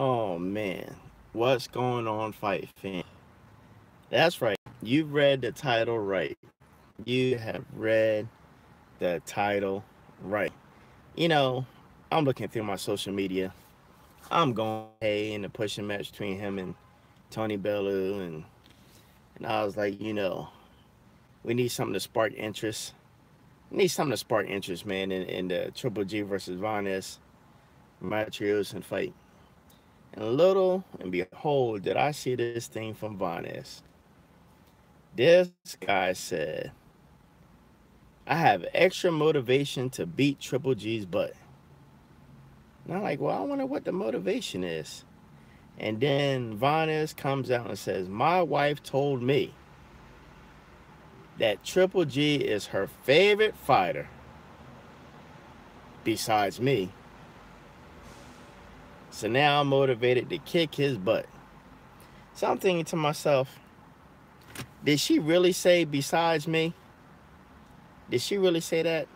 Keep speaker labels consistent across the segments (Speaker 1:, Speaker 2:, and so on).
Speaker 1: Oh man, what's going on, fight fan? That's right. You've read the title right. You have read the title right. You know, I'm looking through my social media. I'm going hey in the pushing match between him and Tony Bellew and and I was like, you know, we need something to spark interest. We need something to spark interest, man, in, in the Triple G versus Vaness Matthews and fight. And little and behold, did I see this thing from Vanes. This guy said, I have extra motivation to beat Triple G's butt. And I'm like, well, I wonder what the motivation is. And then Vanes comes out and says, My wife told me that Triple G is her favorite fighter besides me. So now I'm motivated to kick his butt. So I'm thinking to myself, did she really say besides me? Did she really say that?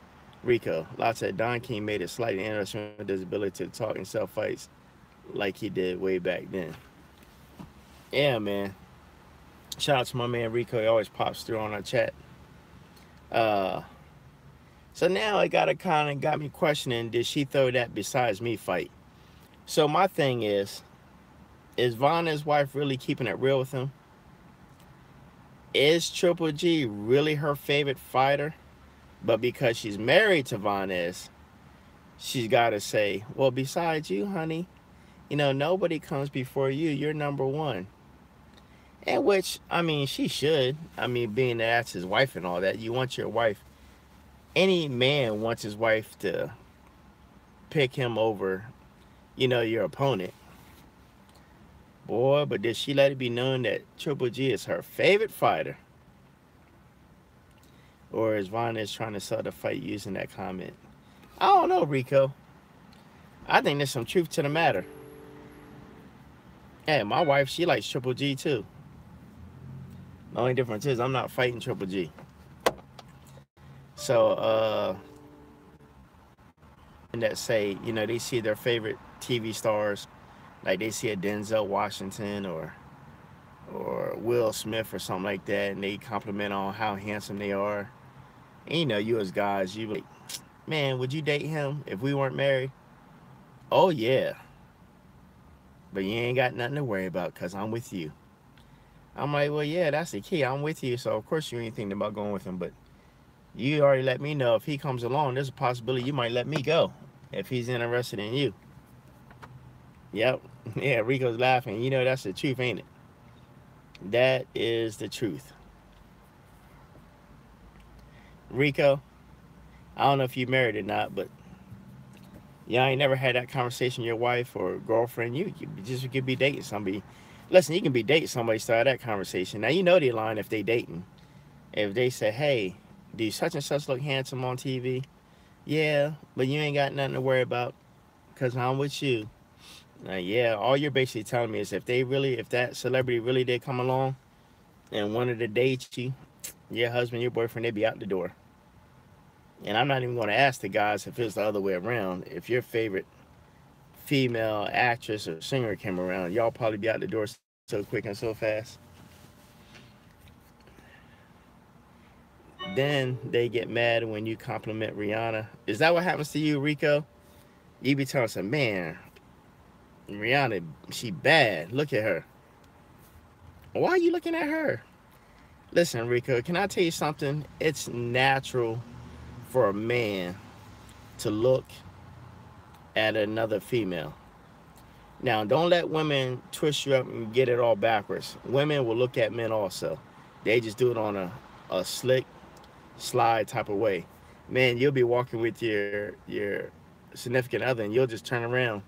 Speaker 1: Rico, Lot said Don King made it slightly interesting with his ability to talk and sell fights like he did way back then. Yeah, man. Shout out to my man Rico. He always pops through on our chat. Uh, so now it got to kind of got me questioning, did she throw that besides me fight? So my thing is, is Von his wife really keeping it real with him? Is Triple G really her favorite fighter? But because she's married to Vanes, she's got to say, well, besides you, honey, you know, nobody comes before you. You're number one. And which, I mean, she should. I mean, being that that's his wife and all that, you want your wife. Any man wants his wife to pick him over you know, your opponent. Boy, but did she let it be known that Triple G is her favorite fighter? Or is Vanes trying to sell the fight using that comment? I don't know, Rico. I think there's some truth to the matter. Hey, my wife, she likes Triple G too. The only difference is I'm not fighting Triple G. So, uh, and that say, you know, they see their favorite TV stars, like they see a Denzel Washington or or Will Smith or something like that, and they compliment on how handsome they are. And you know, you as guys, you like, man, would you date him if we weren't married? Oh yeah. But you ain't got nothing to worry about because I'm with you. I'm like, well, yeah, that's the key. I'm with you. So, of course, you ain't thinking about going with him. But you already let me know if he comes along, there's a possibility you might let me go if he's interested in you. Yep. Yeah, Rico's laughing. You know, that's the truth, ain't it? That is the truth. Rico, I don't know if you married or not, but I ain't never had that conversation with your wife or girlfriend. You, you just could be dating somebody. Listen, you can be dating somebody, start that conversation. Now, you know the line if they dating. If they say, hey, do such and such look handsome on TV? Yeah, but you ain't got nothing to worry about because I'm with you. Uh, yeah, all you're basically telling me is if they really, if that celebrity really did come along and wanted to date you, your husband, your boyfriend, they'd be out the door. And I'm not even going to ask the guys if it's the other way around. If your favorite female actress or singer came around, y'all probably be out the door so quick and so fast. Then they get mad when you compliment Rihanna. Is that what happens to you, Rico? You be telling some man, Rihanna, she bad. Look at her. Why are you looking at her? Listen, Rico, can I tell you something? It's natural for a man to look at another female. Now, don't let women twist you up and get it all backwards. Women will look at men also. They just do it on a, a slick, slide type of way. Man, you'll be walking with your your significant other and you'll just turn around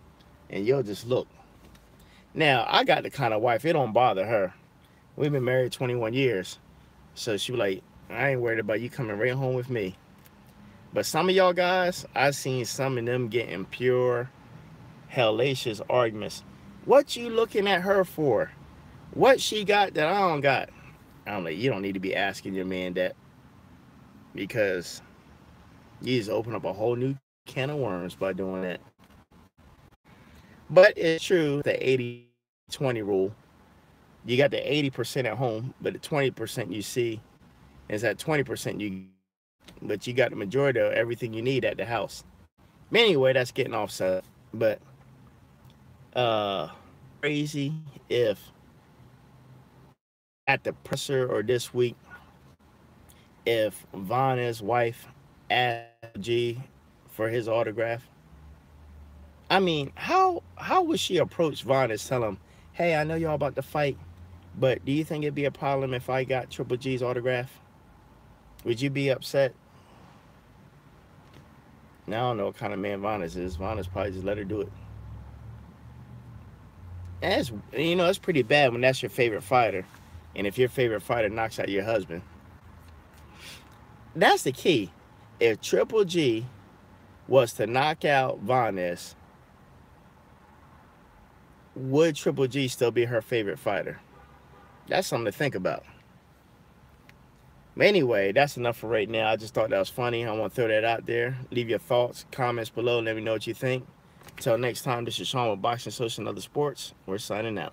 Speaker 1: and you'll just look. Now, I got the kind of wife, it don't bother her. We've been married 21 years. So she like, I ain't worried about you coming right home with me. But some of y'all guys, I seen some of them getting pure hellacious arguments. What you looking at her for? What she got that I don't got? I'm like, you don't need to be asking your man that because you just open up a whole new can of worms by doing that. But it's true the 80 20 rule. You got the 80% at home, but the 20% you see is that 20% you but you got the majority of everything you need at the house. Anyway, that's getting offset. But uh crazy if at the presser or this week if Von's wife asked G for his autograph. I mean, how how would she approach Von and tell him, hey, I know y'all about to fight, but do you think it'd be a problem if I got Triple G's autograph? Would you be upset? Now I don't know what kind of man Vanes is. Vanes probably just let her do it. It's, you know, it's pretty bad when that's your favorite fighter. And if your favorite fighter knocks out your husband. That's the key. If Triple G was to knock out Vanes, would Triple G still be her favorite fighter? That's something to think about. But anyway, that's enough for right now. I just thought that was funny. I want to throw that out there. Leave your thoughts, comments below. Let me know what you think. Until next time, this is Sean with Boxing Social and Other Sports. We're signing out.